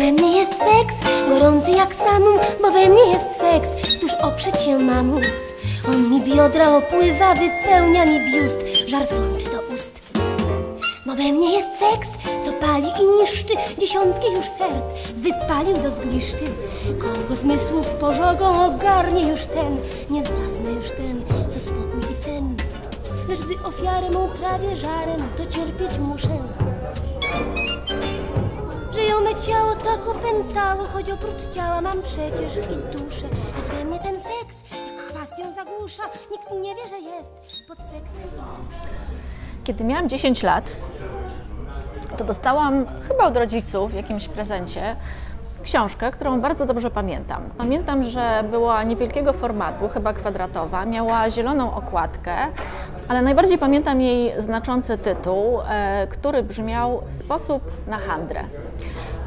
we mnie jest seks, gorący jak samum, bo we mnie jest seks, tuż oprzeć się mamu. On mi biodra opływa, wypełnia mi biust, żar sączy do ust. Bo we mnie jest seks, co pali i niszczy dziesiątki już serc, wypalił do zgliszczy. Kogo zmysłów pożogą ogarnie już ten, nie zazna już ten, co spokój i sen. Lecz gdy ofiarę mą trawię żarem, to cierpieć muszę. Ciało tak opętało, choć oprócz ciała mam przecież i duszę. Lecz we mnie ten seks, jak chwast ją zagłusza, nikt nie wie, że jest pod seksem i duszę. Kiedy miałam 10 lat, to dostałam chyba od rodziców w jakimś prezencie książkę, którą bardzo dobrze pamiętam. Pamiętam, że była niewielkiego formatu, chyba kwadratowa, miała zieloną okładkę, ale najbardziej pamiętam jej znaczący tytuł, e, który brzmiał Sposób na handrę.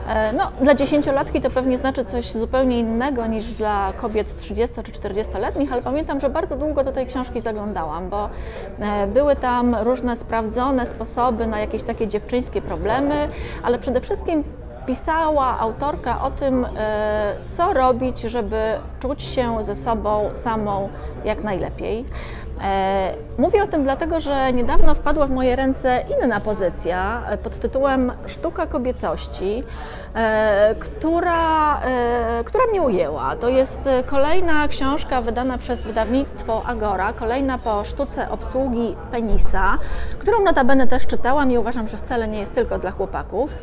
E, No, dla dziesięciolatki to pewnie znaczy coś zupełnie innego niż dla kobiet 30 czy 40-letnich, ale pamiętam, że bardzo długo do tej książki zaglądałam, bo e, były tam różne sprawdzone sposoby na jakieś takie dziewczyńskie problemy, ale przede wszystkim pisała autorka o tym, e, co robić, żeby czuć się ze sobą samą jak najlepiej. E, Mówię o tym dlatego, że niedawno wpadła w moje ręce inna pozycja e, pod tytułem Sztuka kobiecości, e, która, która mnie ujęła. To jest kolejna książka wydana przez wydawnictwo Agora, kolejna po sztuce obsługi penisa, którą notabene też czytałam i uważam, że wcale nie jest tylko dla chłopaków.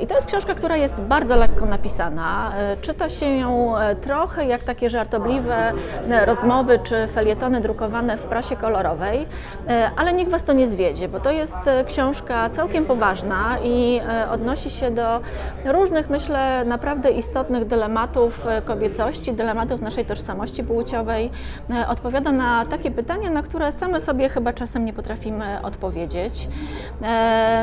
I to jest książka, która jest bardzo lekko napisana. Czyta się ją trochę jak takie żartobliwe rozmowy czy felietony drukowane w prasie kolorowej, e, ale niech Was to nie zwiedzie, bo to jest e, książka całkiem poważna i e, odnosi się do różnych, myślę, naprawdę istotnych dylematów kobiecości, dylematów naszej tożsamości płciowej. Odpowiada na takie pytania, na które same sobie chyba czasem nie potrafimy odpowiedzieć.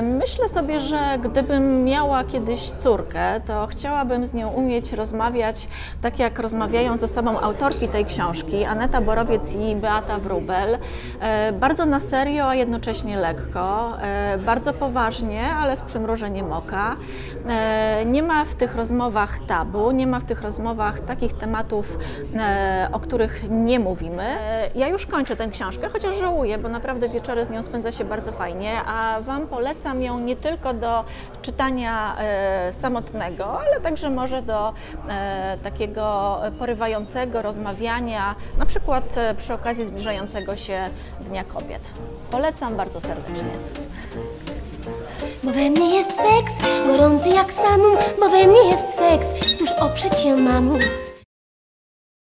Myślę sobie, że gdybym miała kiedyś córkę, to chciałabym z nią umieć rozmawiać tak, jak rozmawiają ze sobą autorki tej książki, Aneta Borowiec i Beata Wrubel. E, Bardzo na serio, a jednocześnie lekko, e, bardzo poważnie, ale z przymrużeniem oka. E, Nie ma w tych rozmowach tabu, nie ma w tych rozmowach takich tematów, o których nie mówimy. Ja już kończę tę książkę, chociaż żałuję, bo naprawdę wieczory z nią spędza się bardzo fajnie, a Wam polecam ją nie tylko do czytania samotnego, ale także może do takiego porywającego rozmawiania, na przykład przy okazji zbliżającego się Dnia Kobiet. Polecam bardzo serdecznie. Bo we mnie jest seks, gorący jak samum, bo we mnie jest seks, tuż oprzeć się mamu.